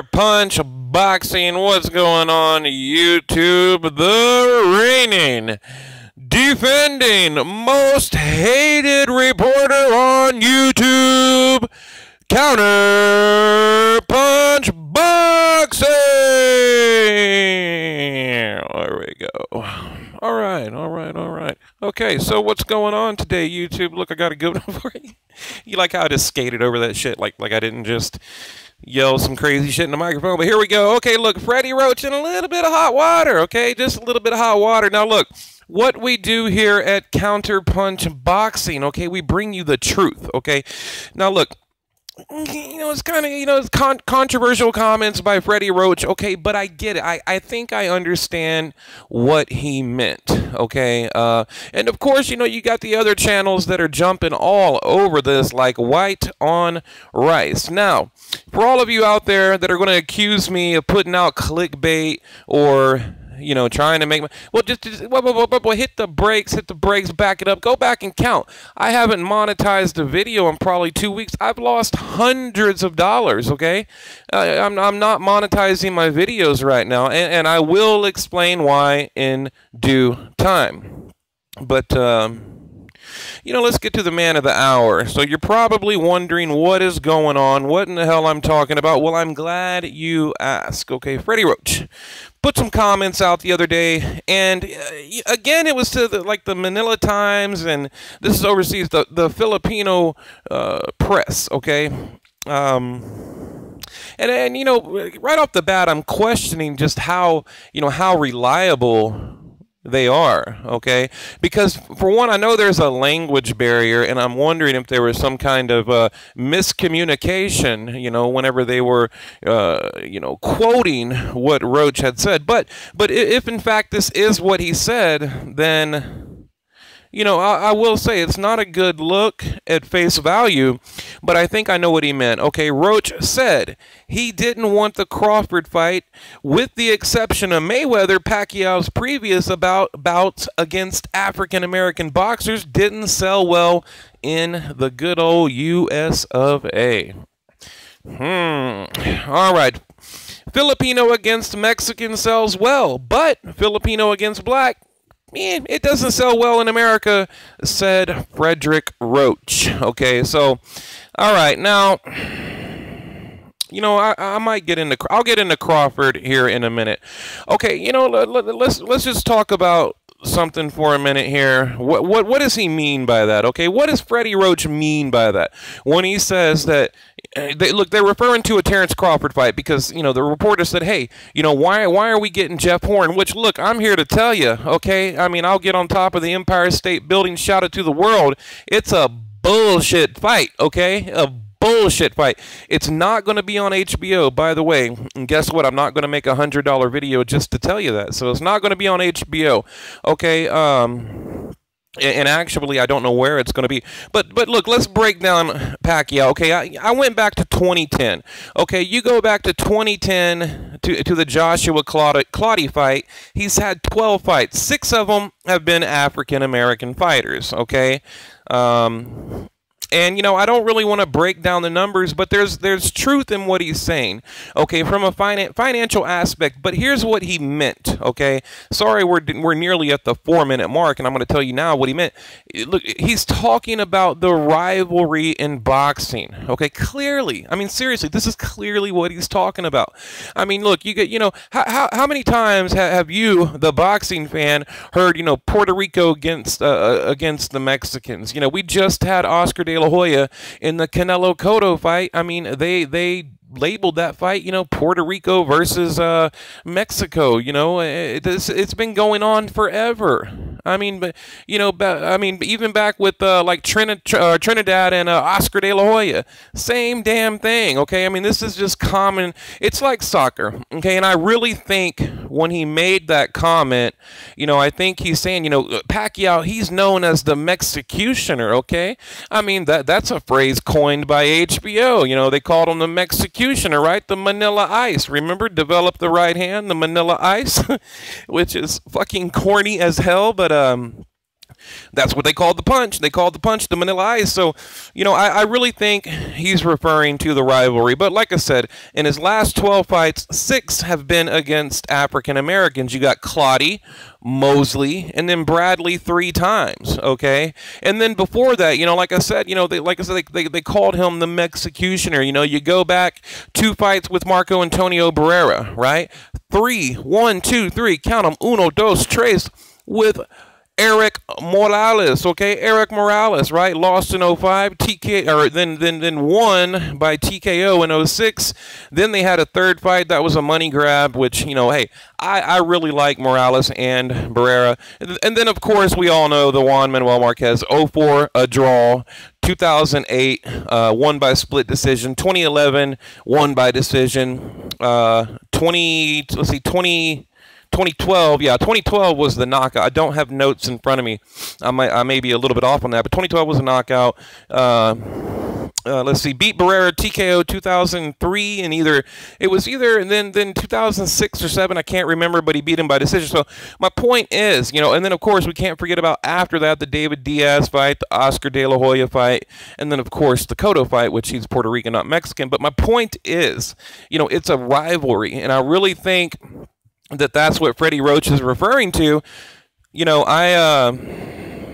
Punch Boxing. What's going on, YouTube? The reigning, defending, most hated reporter on YouTube, Counter Punch Boxing. There we go. All right, all right, all right. Okay, so what's going on today, YouTube? Look, I got a good one for you. You like how I just skated over that shit? Like, like I didn't just yell some crazy shit in the microphone. But here we go. Okay, look, Freddie Roach in a little bit of hot water. Okay, just a little bit of hot water. Now, look, what we do here at Counterpunch Boxing, okay, we bring you the truth. Okay, now look, you know, it's kind of, you know, it's con controversial comments by Freddie Roach. Okay, but I get it. I, I think I understand what he meant. Okay. Uh, and of course, you know, you got the other channels that are jumping all over this like white on rice. Now, for all of you out there that are going to accuse me of putting out clickbait or you know, trying to make my well, just, just well, well, well, well, hit the brakes, hit the brakes, back it up, go back and count. I haven't monetized a video in probably two weeks. I've lost hundreds of dollars. Okay, uh, I'm I'm not monetizing my videos right now, and, and I will explain why in due time. But um, you know, let's get to the man of the hour. So you're probably wondering what is going on, what in the hell I'm talking about. Well, I'm glad you asked. Okay, Freddie Roach put some comments out the other day, and uh, again, it was to the, like the Manila Times, and this is overseas, the the Filipino uh, press. Okay. Um, and, and you know, right off the bat, I'm questioning just how you know how reliable they are okay? Because for one i know there's a language barrier and i'm wondering if there was some kind of uh, miscommunication you know whenever they were uh, you know quoting what roach had said. But but if in fact this is what he said then you know, I, I, will say it's not a good look at face value, but I think I know what he meant. Okay, Roach said he didn't want the Crawford fight, with the exception of Mayweather. Pacquiao's previous about, bouts against African American boxers didn't sell well in the good old U.S. of A. Hmm. All right. Filipino against Mexican sells well, but Filipino against black eh, it doesn't sell well in America, said Frederick Roach. Okay, so, all right, now, you know, I, I might get into, I'll get into Crawford here in a minute. Okay, you know, let, let, let's let's just talk about something for a minute here. What what what does he mean by that? Okay, what does Freddie Roach mean by that when he says that? Eh, they, look, they're referring to a Terrence Crawford fight because you know the reporter said, "Hey, you know why why are we getting Jeff Horn?" Which look, I'm here to tell you. Okay, I mean I'll get on top of the Empire State Building, shout it to the world. It's a bullshit fight. Okay, a bullshit fight. It's not going to be on HBO, by the way. And guess what? I'm not going to make a hundred dollar video just to tell you that. So it's not going to be on HBO. Okay. Um. And actually, I don't know where it's going to be. But but look, let's break down Pacquiao. Okay, I, I went back to 2010. Okay, you go back to 2010 to, to the Joshua Clottey fight. He's had 12 fights. Six of them have been African American fighters. Okay, um, and you know, I don't really want to break down the numbers, but there's there's truth in what he's saying. Okay, from a finan financial aspect. But here's what he meant. Okay, sorry, we're we're nearly at the four minute mark, and I'm going to tell you now what he meant. Look, he's talking about the rivalry in boxing. Okay, clearly. I mean, seriously, this is clearly what he's talking about. I mean, look, you get you know how how, how many times have you, the boxing fan, heard you know Puerto Rico against uh, uh, against the Mexicans? You know, we just had Oscar De La Hoya in the Canelo Cotto fight. I mean, they they labeled that fight, you know, Puerto Rico versus uh, Mexico. You know, it, it's, it's been going on forever. I mean, but you know, I mean, even back with uh, like Trinidad, uh, Trinidad and uh, Oscar De La Hoya, same damn thing. Okay, I mean, this is just common. It's like soccer. Okay, and I really think when he made that comment, you know, I think he's saying, you know, Pacquiao, he's known as the Mexicutioner. Okay, I mean that that's a phrase coined by HBO. You know, they called him the Mexicutioner executioner, right? The Manila Ice. Remember, develop the right hand, the Manila Ice, which is fucking corny as hell, but um, That's what they called the punch. They called the punch the Manila Ice. So, you know, I, I really think he's referring to the rivalry. But like I said, in his last 12 fights, six have been against African Americans. You got Clottey, Mosley, and then Bradley three times. Okay, and then before that, you know, like I said, you know, they, like I said, they, they, they called him the Mexicutioner. You know, you go back two fights with Marco Antonio Barrera, right? Three, one, two, three, count them, uno, dos, tres, with Erik Morales, okay, Erik Morales, right? Lost in 05, TK or then then then won by TKO in 06. Then they had a third fight that was a money grab, which you know, hey, I, I really like Morales and Barrera, and then of course we all know the Juan Manuel Marquez 04 a draw. 2008 uh, won by split decision 2011 won by decision uh, 20 let's see 20 2012, yeah, 2012 was the knockout. I don't have notes in front of me. I might, I may be a little bit off on that, but 2012 was a knockout. Uh, uh, let's see, beat Barrera TKO 2003, and either it was either and then then 2006 or seven, I can't remember, but he beat him by decision. So my point is, you know, and then of course we can't forget about after that the David Diaz fight, the Oscar De La Hoya fight, and then of course the Cotto fight, which he's Puerto Rican, not Mexican. But my point is, you know, it's a rivalry, and I really think that that's what Freddie Roach is referring to, you know, I, uh,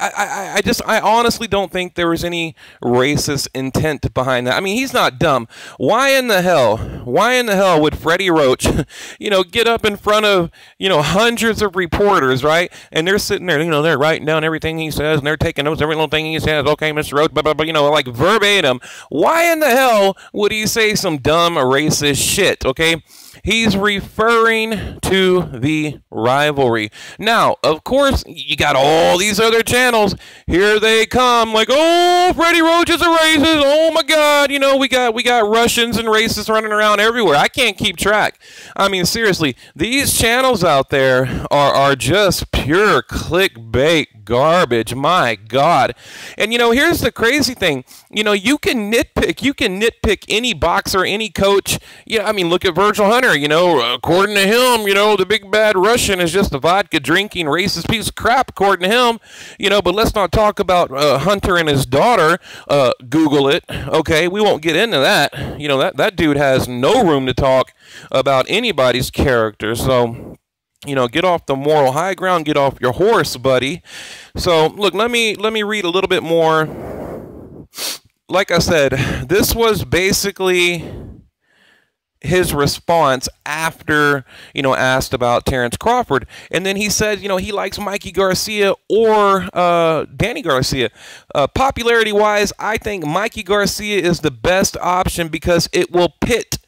I, I, I just, I honestly don't think there was any racist intent behind that. I mean, he's not dumb. Why in the hell, why in the hell would Freddie Roach, you know, get up in front of, you know, hundreds of reporters, right? And they're sitting there, you know, they're writing down everything he says and they're taking notes, every little thing he says. Okay, Mr. Roach, blah, blah, blah, you know, like verbatim. Why in the hell would he say some dumb racist shit, okay? He's referring to the rivalry. Now, of course, you got all these other channels. Here they come, like, oh, Freddie Roach is a racist. Oh my God, you know, we got we got Russians and racists running around everywhere. I can't keep track. I mean, seriously, these channels out there are are just pure clickbait garbage. My God. And you know, here's the crazy thing. You know, you can nitpick. You can nitpick any boxer, any coach. Yeah, I mean, look at Virgil Hunter. You know, according to him, you know, the big bad Russian is just a vodka drinking racist piece of crap, according to him. You know, but let's not talk about uh, Hunter and his daughter. Uh, Google it. Okay, we won't get into that. You know, that that dude has no room to talk about anybody's character. So you know get off the moral high ground get off your horse buddy. So look let me let me read a little bit more. Like i said this was basically his response after you know asked about Terrence Crawford, and then he said you know he likes Mikey Garcia or uh, Danny Garcia. Uh, popularity wise, I think Mikey Garcia is the best option because it will pit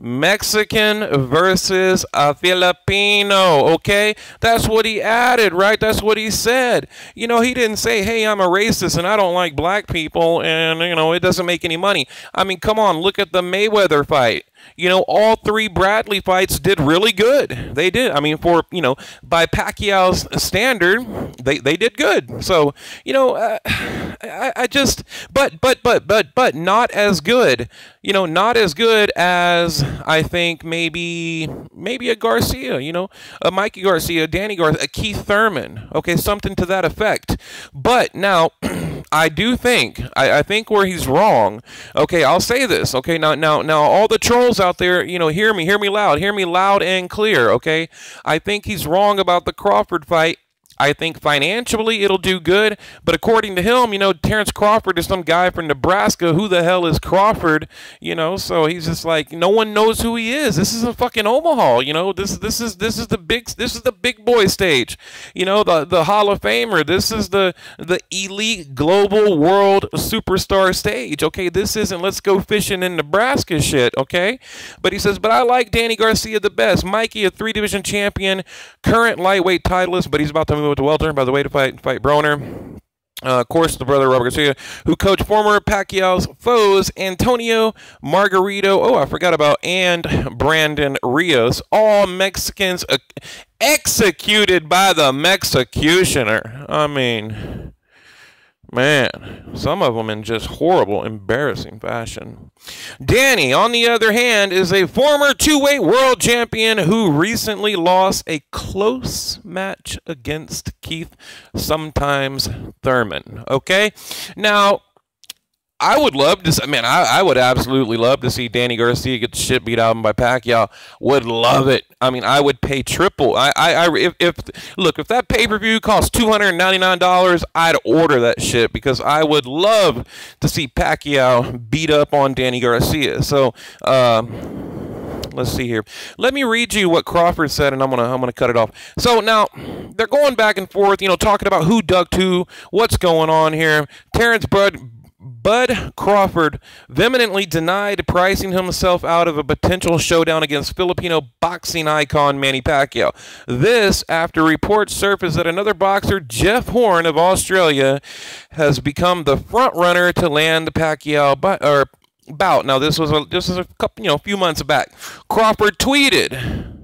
Mexican versus a Filipino, okay? That's what he added, right? That's what he said. You know, he didn't say, hey, I'm a racist and I don't like black people and, you know, it doesn't make any money. I mean, come on, look at the Mayweather fight you know, all three Bradley fights did really good. They did. I mean, for, you know, by Pacquiao's standard, they, they did good. So, you know, uh, I, I just, but, but, but, but, but not as good, you know, not as good as I think maybe, maybe a Garcia, you know, a Mikey Garcia, Danny Garcia, a Keith Thurman. Okay, something to that effect. But now, I do think, I, I think where he's wrong, okay, I'll say this, okay, now, now, now, all the trolls out there, you know, hear me, hear me loud, hear me loud and clear, okay? I think he's wrong about the Crawford fight. I think financially it'll do good, but according to him, you know, Terrence Crawford is some guy from Nebraska. Who the hell is Crawford? You know, so he's just like no one knows who he is. This is a fucking Omaha. You know, this this is this is the big this is the big boy stage. You know, the the Hall of Famer. This is the the elite global world superstar stage. Okay, this isn't let's go fishing in Nebraska shit. Okay, but he says, but I like Danny Garcia the best. Mikey, a three division champion, current lightweight titleist, but he's about to move to welter, by the way, to fight fight Broner. Uh, of course, the brother Robert Garcia, who coached former Pacquiao's foes Antonio Margarito. Oh, I forgot about and Brandon Rios, all Mexicans uh, executed by the Mexicutioner. I mean, Man, some of them in just horrible, embarrassing fashion. Danny, on the other hand, is a former two weight world champion who recently lost a close match against Keith, sometimes Thurman. Okay? Now, I would love to. Man, I, I would absolutely love to see Danny Garcia get the shit beat out of him by Pacquiao. Would love it. I mean, I would pay triple. I, I, I if, if look, if that pay per view costs two hundred ninety nine dollars, I'd order that shit because I would love to see Pacquiao beat up on Danny Garcia. So, um, let's see here. Let me read you what Crawford said, and I'm gonna I'm gonna cut it off. So now they're going back and forth, you know, talking about who ducked who, what's going on here. Terrence Bud Bud Crawford vehemently denied pricing himself out of a potential showdown against Filipino boxing icon Manny Pacquiao. This after reports surfaced that another boxer, Jeff Horn of Australia, has become the front runner to land Pacquiao or bout. Now this was a, this was a couple, you know, a few months back. Crawford tweeted.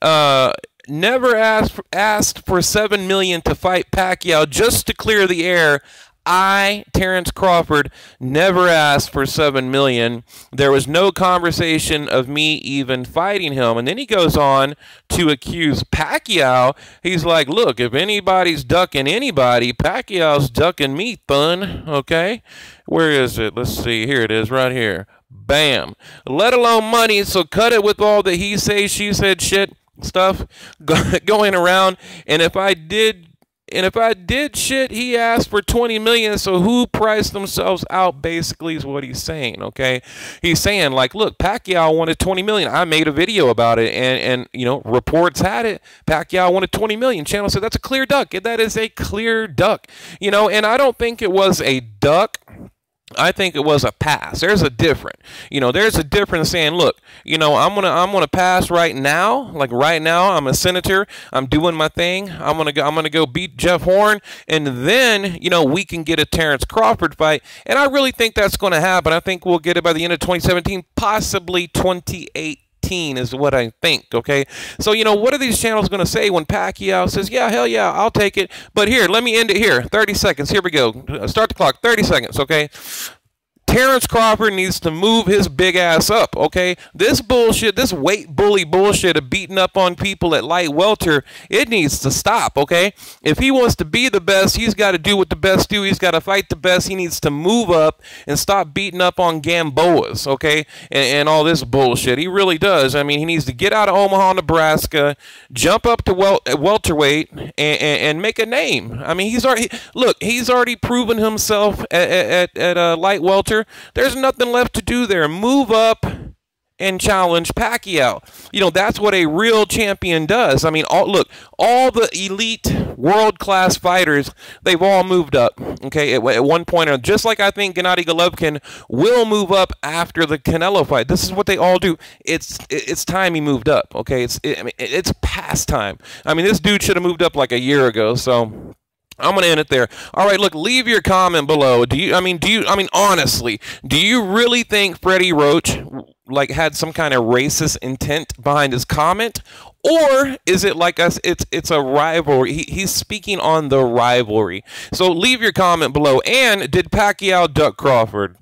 Uh, never asked asked for seven million to fight Pacquiao just to clear the air. I, Terrence Crawford, never asked for seven million. There was no conversation of me even fighting him. And then he goes on to accuse Pacquiao. He's like, look, if anybody's ducking anybody, Pacquiao's ducking me, fun. Okay? Where is it? Let's see. Here it is, right here. Bam. Let alone money, so cut it with all the he say, she said shit stuff going around. And if I did and if I did shit, he asked for 20 million. So who priced themselves out basically is what he's saying. Okay. He's saying like, look, Pacquiao wanted 20 million. I made a video about it and, and, you know, reports had it. Pacquiao wanted 20 million. Channel said that's a clear duck. That is a clear duck, you know, and I don't think it was a duck I think it was a pass. There's a difference. You know, there's a difference saying, look, you know, I'm gonna I'm gonna pass right now. Like right now, I'm a senator. I'm doing my thing. I'm gonna go I'm gonna go beat Jeff Horn, and then you know we can get a Terrence Crawford fight. And I really think that's gonna happen. I think we'll get it by the end of 2017, possibly 28 is what I think, okay? So, you know, what are these channels going to say when Pacquiao says, yeah, hell yeah, I'll take it. But here, let me end it here. 30 seconds. Here we go. Start the clock. 30 seconds, okay? Terrence Crawford needs to move his big ass up, okay? This bullshit, this weight bully bullshit of beating up on people at light welter, it needs to stop, okay? If he wants to be the best, he's got to do what the best do. He's got to fight the best. He needs to move up and stop beating up on Gamboas, okay? And, and all this bullshit. He really does. I mean, he needs to get out of Omaha, Nebraska, jump up to wel welterweight, and, and, and, make a name. I mean, he's already, look, he's already proven himself at, at, at uh, light welter there's nothing left to do there. Move up and challenge Pacquiao. You know, that's what a real champion does. I mean, all, look, all the elite world class fighters, they've all moved up, okay, at, at one point or just like I think Gennady Golovkin will move up after the Canelo fight. This is what they all do. It's it's time he moved up, okay? It's it, I mean, it's past time. I mean, this dude should have moved up like a year ago, so I'm going to end it there. All right, look, leave your comment below. Do you I mean, do you I mean honestly, do you really think Freddie Roach like had some kind of racist intent behind his comment? Or is it like us it's it's a rivalry? He, he's speaking on the rivalry. So leave your comment below. And did pacquiao duck crawford